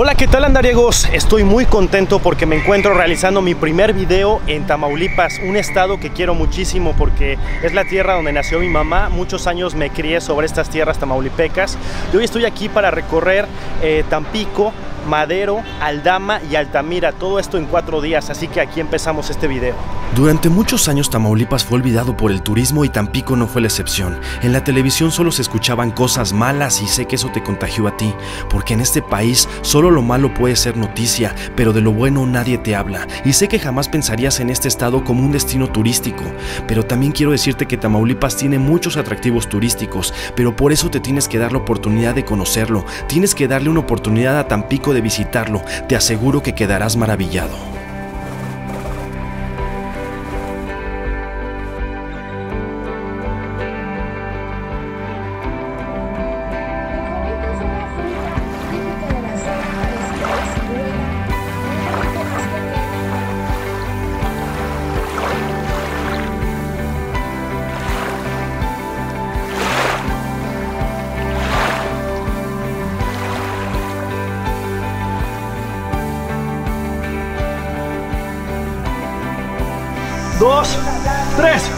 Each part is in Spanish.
Hola, ¿qué tal andariegos? Estoy muy contento porque me encuentro realizando mi primer video en Tamaulipas, un estado que quiero muchísimo porque es la tierra donde nació mi mamá. Muchos años me crié sobre estas tierras tamaulipecas y hoy estoy aquí para recorrer eh, Tampico, Madero, Aldama y Altamira, todo esto en cuatro días, así que aquí empezamos este video. Durante muchos años Tamaulipas fue olvidado por el turismo y Tampico no fue la excepción. En la televisión solo se escuchaban cosas malas y sé que eso te contagió a ti, porque en este país solo lo malo puede ser noticia, pero de lo bueno nadie te habla. Y sé que jamás pensarías en este estado como un destino turístico, pero también quiero decirte que Tamaulipas tiene muchos atractivos turísticos, pero por eso te tienes que dar la oportunidad de conocerlo, tienes que darle una oportunidad a Tampico de visitarlo, te aseguro que quedarás maravillado. Dos, tres.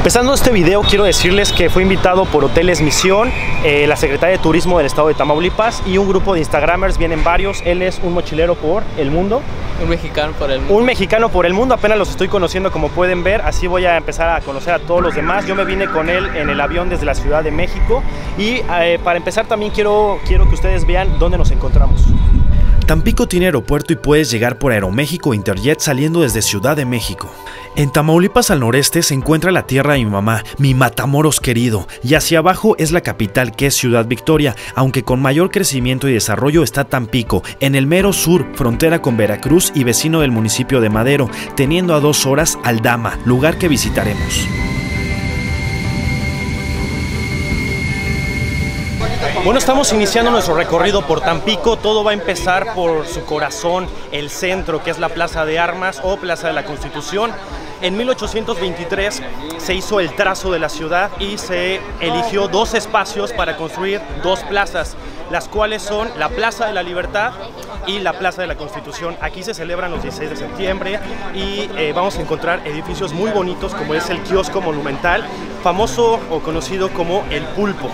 Empezando este video quiero decirles que fue invitado por Hoteles Misión, eh, la Secretaria de Turismo del Estado de Tamaulipas y un grupo de Instagramers, vienen varios, él es un mochilero por el mundo. Un mexicano por el mundo. Un mexicano por el mundo, apenas los estoy conociendo como pueden ver, así voy a empezar a conocer a todos los demás. Yo me vine con él en el avión desde la Ciudad de México y eh, para empezar también quiero, quiero que ustedes vean dónde nos encontramos. Tampico tiene aeropuerto y puedes llegar por Aeroméxico Interjet saliendo desde Ciudad de México. En Tamaulipas al noreste se encuentra la tierra de mi mamá, mi Matamoros querido, y hacia abajo es la capital que es Ciudad Victoria, aunque con mayor crecimiento y desarrollo está Tampico, en el mero sur, frontera con Veracruz y vecino del municipio de Madero, teniendo a dos horas Aldama, lugar que visitaremos. Bueno, estamos iniciando nuestro recorrido por Tampico. Todo va a empezar por su corazón, el centro, que es la Plaza de Armas o Plaza de la Constitución. En 1823 se hizo el trazo de la ciudad y se eligió dos espacios para construir dos plazas, las cuales son la Plaza de la Libertad y la Plaza de la Constitución. Aquí se celebran los 16 de septiembre y eh, vamos a encontrar edificios muy bonitos como es el kiosco monumental, famoso o conocido como el pulpo.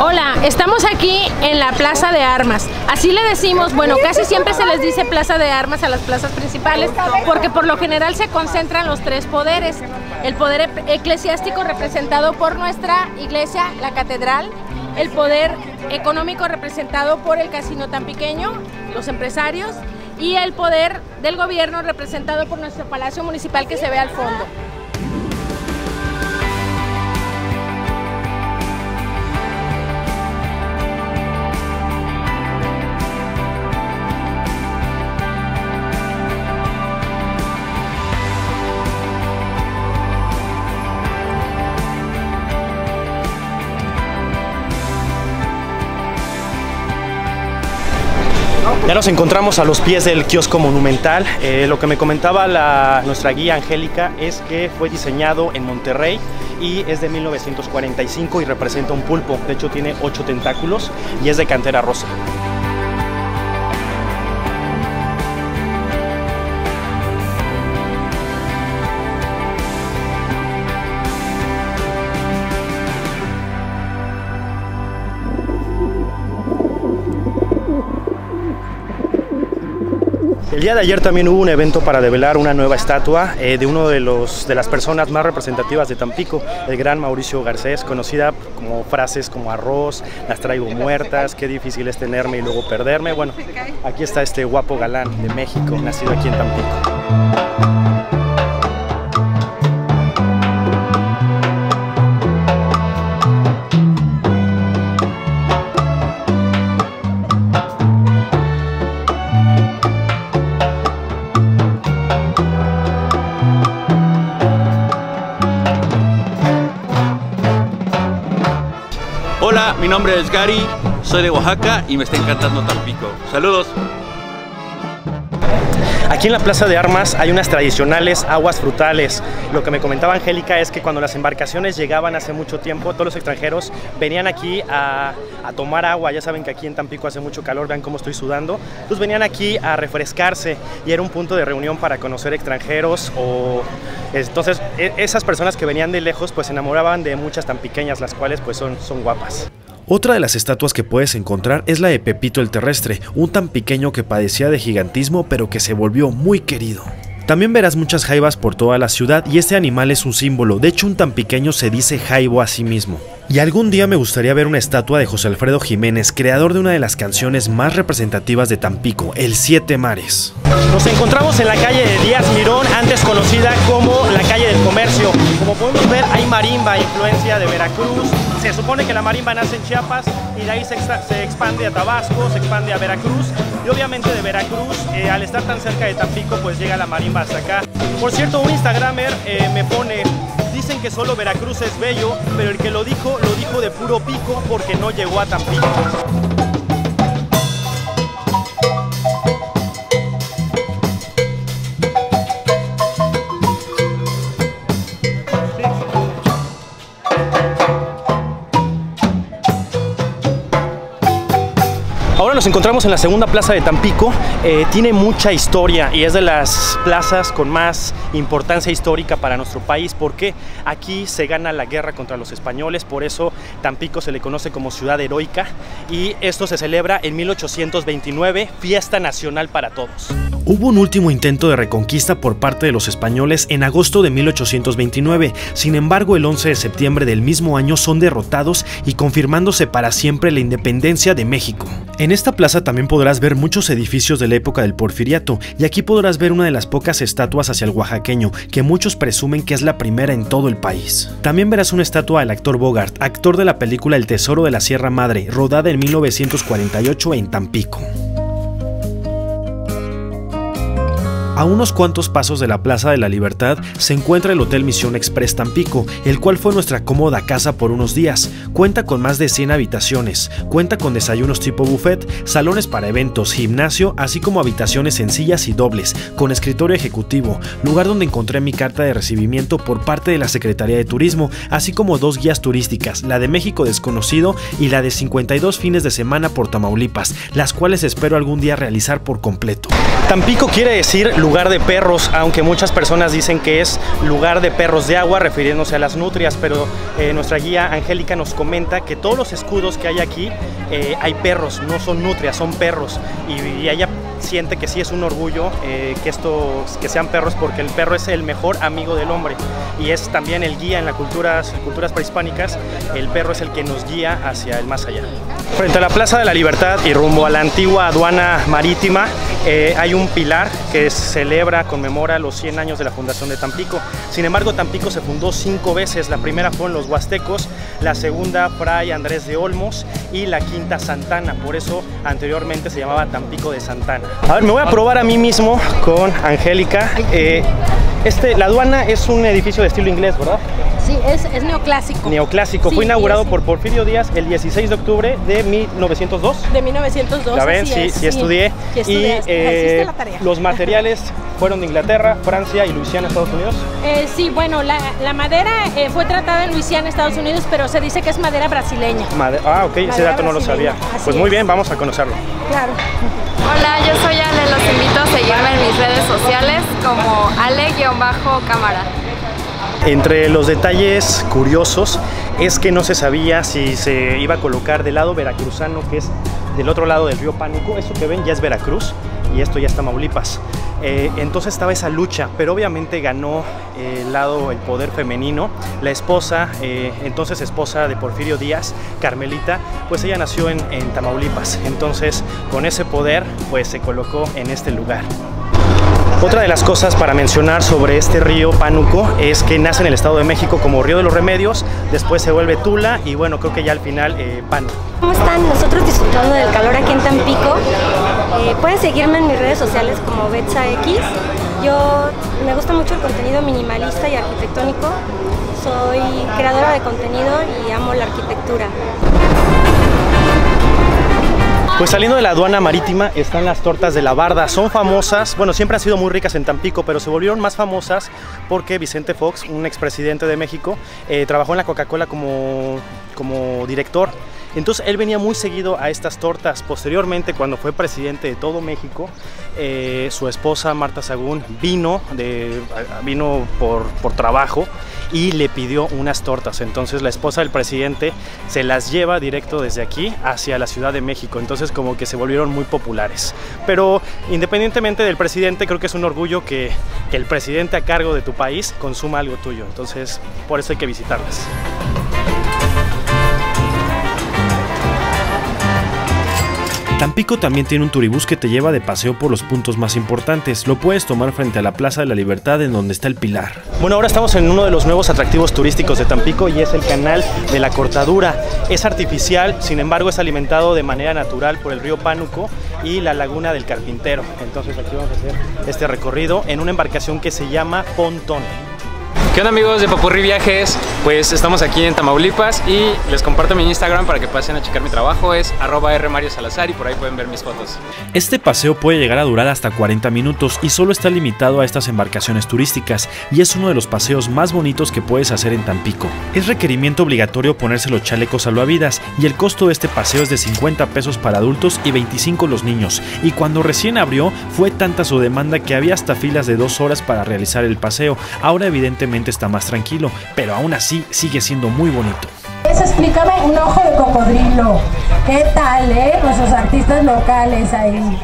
Hola, estamos aquí en la Plaza de Armas. Así le decimos, bueno, casi siempre se les dice Plaza de Armas a las plazas principales porque por lo general se concentran los tres poderes. El poder eclesiástico representado por nuestra iglesia, la catedral, el poder económico representado por el casino tan pequeño, los empresarios, y el poder del gobierno representado por nuestro palacio municipal que se ve al fondo. Ya nos encontramos a los pies del kiosco monumental. Eh, lo que me comentaba nuestra guía Angélica es que fue diseñado en Monterrey y es de 1945 y representa un pulpo. De hecho tiene ocho tentáculos y es de cantera rosa. El día de ayer también hubo un evento para develar una nueva estatua eh, de uno de, los, de las personas más representativas de Tampico, el gran Mauricio Garcés, conocida como frases como arroz, las traigo muertas, qué difícil es tenerme y luego perderme. Bueno, aquí está este guapo galán de México, nacido aquí en Tampico. Es Gary, soy de Oaxaca y me está encantando Tampico. Saludos. Aquí en la Plaza de Armas hay unas tradicionales aguas frutales. Lo que me comentaba Angélica es que cuando las embarcaciones llegaban hace mucho tiempo, todos los extranjeros venían aquí a, tomar agua. Ya saben que aquí en Tampico hace mucho calor, vean cómo estoy sudando. Entonces venían aquí a refrescarse y era un punto de reunión para conocer extranjeros o... Entonces e, esas personas que venían de lejos pues se enamoraban de muchas tan pequeñas, las cuales pues son, son guapas. Otra de las estatuas que puedes encontrar es la de Pepito el Terrestre, un tan pequeño que padecía de gigantismo pero que se volvió muy querido. También verás muchas jaivas por toda la ciudad y este animal es un símbolo, de hecho un tan pequeño se dice jaibo a sí mismo. Y algún día me gustaría ver una estatua de José Alfredo Jiménez, creador de una de las canciones más representativas de Tampico, El Siete Mares. Nos encontramos en la calle de Díaz Mirón, antes conocida como la calle del comercio. Como podemos ver hay marimba, influencia de Veracruz. Se supone que la marimba nace en Chiapas y de ahí se, expande a Tabasco, se expande a Veracruz. Y obviamente de Veracruz, eh, al estar tan cerca de Tampico, pues llega la marimba hasta acá. Por cierto, un Instagramer eh, me pone Dicen que solo Veracruz es bello, pero el que lo dijo, lo dijo de puro pico porque no llegó a Tampico. Nos encontramos en la segunda plaza de Tampico. Eh, tiene mucha historia y es de las plazas con más importancia histórica para nuestro país porque aquí se gana la guerra contra los españoles, por eso Tampico se le conoce como ciudad heroica y esto se celebra en 1829, fiesta nacional para todos. Hubo un último intento de reconquista por parte de los españoles en agosto de 1829, sin embargo el 11 de septiembre del mismo año son derrotados y confirmándose para siempre la independencia de México. En esta plaza también podrás ver muchos edificios de la época del porfiriato y aquí podrás ver una de las pocas estatuas hacia el oaxaqueño que muchos presumen que es la primera en todo el país. También verás una estatua del actor Bogart, actor de la película El Tesoro de la Sierra Madre, rodada en 1948 en Tampico. A unos cuantos pasos de la Plaza de la Libertad se encuentra el Hotel Misión Express Tampico, el cual fue nuestra cómoda casa por unos días. Cuenta con más de 100 habitaciones, cuenta con desayunos tipo buffet, salones para eventos, gimnasio, así como habitaciones sencillas y dobles, con escritorio ejecutivo, lugar donde encontré mi carta de recibimiento por parte de la Secretaría de Turismo, así como dos guías turísticas, la de México Desconocido y la de 52 fines de semana por Tamaulipas, las cuales espero algún día realizar por completo. Tampico quiere decir de perros, aunque muchas personas dicen que es lugar de perros de agua, refiriéndose a las nutrias, pero eh, nuestra guía Angélica nos comenta que todos los escudos que hay aquí eh, hay perros, no son nutrias, son perros, y, y ella siente que sí es un orgullo eh, que estos que sean perros porque el perro es el mejor amigo del hombre y es también el guía en las culturas, culturas prehispánicas, el perro es el que nos guía hacia el más allá. Frente a la Plaza de la Libertad y rumbo a la antigua aduana marítima eh, hay un pilar que celebra, conmemora los 100 años de la fundación de Tampico. Sin embargo, Tampico se fundó cinco veces. La primera fue en los Huastecos, la segunda Fray Andrés de Olmos y la quinta Santana. Por eso anteriormente se llamaba Tampico de Santana. A ver, me voy a probar a mí mismo con Angélica. Eh, este, la aduana es un edificio de estilo inglés, ¿verdad? Sí, es, es neoclásico. Neoclásico. Sí, Fue inaugurado sí. por Porfirio Díaz el 16 de octubre de 1902. De 1902. ¿La ven? Sí, sí estudié. Y eh, la tarea. los materiales fueron de Inglaterra, Francia y Luisiana, Estados Unidos. Eh, sí, bueno, la, la madera eh, fue tratada en Luisiana, Estados Unidos, pero se dice que es madera brasileña. Made- ah, ok, ese dato no lo sabía. así Pues muy es. bien, vamos a conocerlo. Claro. Hola, yo soy Ale, los invito a seguirme en mis redes sociales como ale-cámara. Entre los detalles curiosos es que no se sabía si se iba a colocar del lado veracruzano, que es del otro lado del río Pánico. Eso que ven ya es Veracruz. Y esto ya es Tamaulipas. Eh, entonces estaba esa lucha, pero obviamente ganó eh, el lado, el poder femenino. La esposa, eh, entonces esposa de Porfirio Díaz, Carmelita, pues ella nació en, Tamaulipas. Entonces con ese poder pues se colocó en este lugar. Otra de las cosas para mencionar sobre este río Pánuco es que nace en el Estado de México como Río de los Remedios, después se vuelve Tula y bueno, creo que ya al final eh, Pánuco. ¿Cómo están? Nosotros disfrutando del calor aquí en Tampico. Eh, pueden seguirme en mis redes sociales como BetsaX. Yo me gusta mucho el contenido minimalista y arquitectónico. Soy creadora de contenido y amo la arquitectura. Pues saliendo de la aduana marítima están las tortas de la barda. Son famosas, bueno, siempre han sido muy ricas en Tampico, pero se volvieron más famosas porque Vicente Fox, un expresidente de México, eh, trabajó en la Coca-Cola como, como director. Entonces él venía muy seguido a estas tortas. Posteriormente, cuando fue presidente de todo México, eh, su esposa Marta Sagún vino, vino por, por trabajo y le pidió unas tortas. Entonces la esposa del presidente se las lleva directo desde aquí hacia la Ciudad de México. Entonces como que se volvieron muy populares. Pero independientemente del presidente, creo que es un orgullo que, que el presidente a cargo de tu país consuma algo tuyo. Entonces por eso hay que visitarlas. Tampico también tiene un turibús que te lleva de paseo por los puntos más importantes. Lo puedes tomar frente a la Plaza de la Libertad en donde está el Pilar. Bueno, ahora estamos en uno de los nuevos atractivos turísticos de Tampico y es el canal de la Cortadura. Es artificial, sin embargo es alimentado de manera natural por el río Pánuco y la laguna del Carpintero. Entonces aquí vamos a hacer este recorrido en una embarcación que se llama Pontón. ¿Qué onda amigos de Papurri Viajes? Pues estamos aquí en Tamaulipas y les comparto mi Instagram para que pasen a checar mi trabajo, es arroba Mario Salazar y por ahí pueden ver mis fotos. Este paseo puede llegar a durar hasta 40 minutos y solo está limitado a estas embarcaciones turísticas y es uno de los paseos más bonitos que puedes hacer en Tampico. Es requerimiento obligatorio ponerse los chalecos salvavidas y el costo de este paseo es de 50 pesos para adultos y 25 los niños y cuando recién abrió fue tanta su demanda que había hasta filas de dos horas para realizar el paseo. Ahora evidentemente está más tranquilo, pero aún así sigue siendo muy bonito. Eso explícame un ojo de cocodrilo. ¿Qué tal, eh? Nuestros artistas locales ahí.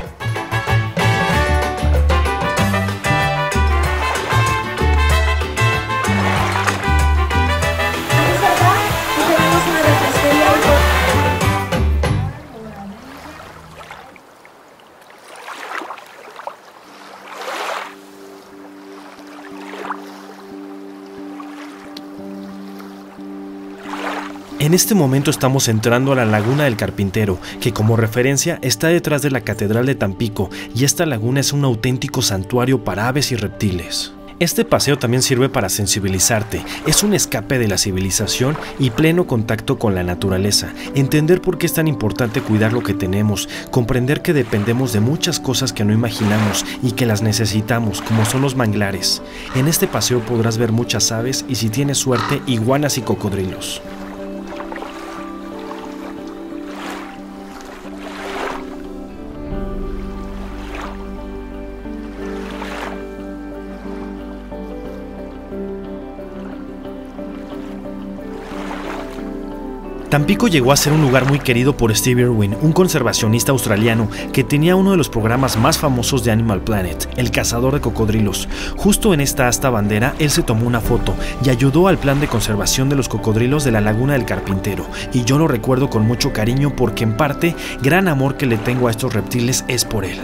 En este momento estamos entrando a la Laguna del Carpintero, que como referencia está detrás de la Catedral de Tampico, y esta laguna es un auténtico santuario para aves y reptiles. Este paseo también sirve para sensibilizarte, es un escape de la civilización y pleno contacto con la naturaleza, entender por qué es tan importante cuidar lo que tenemos, comprender que dependemos de muchas cosas que no imaginamos y que las necesitamos, como son los manglares. En este paseo podrás ver muchas aves y si tienes suerte, iguanas y cocodrilos. Tampico llegó a ser un lugar muy querido por Steve Irwin, un conservacionista australiano que tenía uno de los programas más famosos de Animal Planet, El cazador de cocodrilos. Justo en esta asta bandera, él se tomó una foto y ayudó al plan de conservación de los cocodrilos de la Laguna del Carpintero, y yo lo recuerdo con mucho cariño porque en parte, gran amor que le tengo a estos reptiles es por él.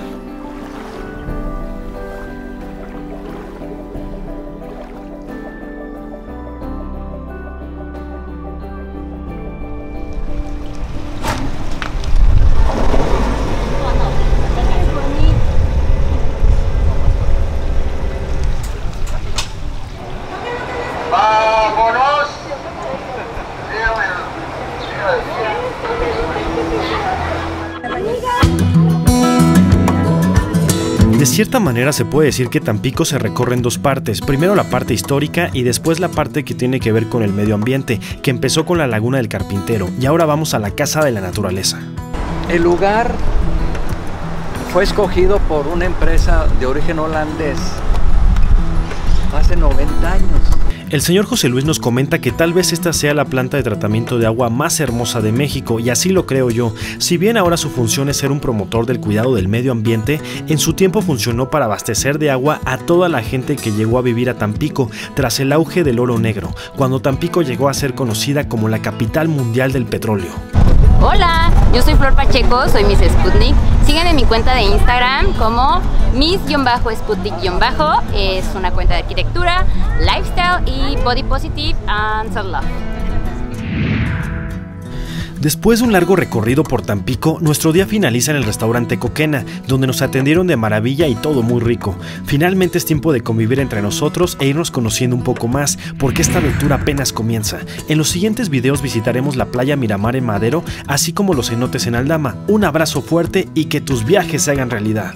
De cierta manera se puede decir que Tampico se recorre en dos partes, primero la parte histórica y después la parte que tiene que ver con el medio ambiente, que empezó con la Laguna del Carpintero y ahora vamos a la Casa de la Naturaleza. El lugar fue escogido por una empresa de origen holandés hace 90 años. El señor José Luis nos comenta que tal vez esta sea la planta de tratamiento de agua más hermosa de México y así lo creo yo. Si bien ahora su función es ser un promotor del cuidado del medio ambiente, en su tiempo funcionó para abastecer de agua a toda la gente que llegó a vivir a Tampico tras el auge del oro negro, cuando Tampico llegó a ser conocida como la capital mundial del petróleo. Hola, yo soy Flor Pacheco, soy Miss Sputnik. Síganme en mi cuenta de Instagram como Miss-Sputnik- es una cuenta de arquitectura, lifestyle y body positive and self-love. Después de un largo recorrido por Tampico, nuestro día finaliza en el restaurante Coquena, donde nos atendieron de maravilla y todo muy rico. Finalmente es tiempo de convivir entre nosotros e irnos conociendo un poco más, porque esta aventura apenas comienza. En los siguientes videos visitaremos la playa Miramar en Madero, así como los cenotes en Aldama. Un abrazo fuerte y que tus viajes se hagan realidad.